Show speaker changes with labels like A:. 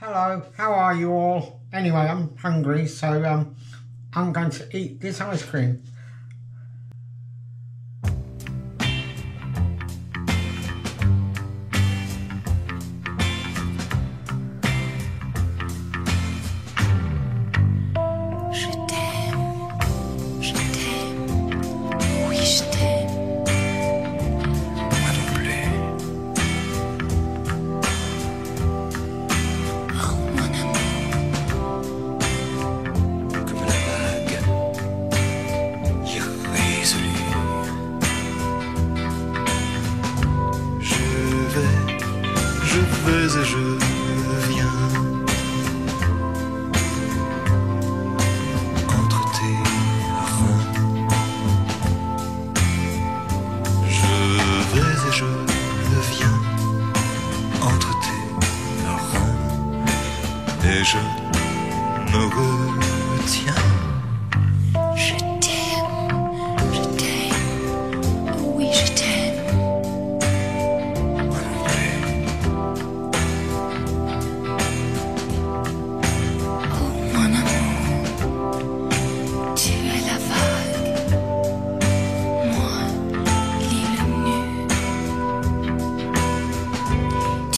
A: Hello, how are you all? Anyway, I'm hungry, so um, I'm going to eat this ice cream.
B: Et je viens. Entre tes reins. Je vais et je viens. Entre tes reins. Et je me.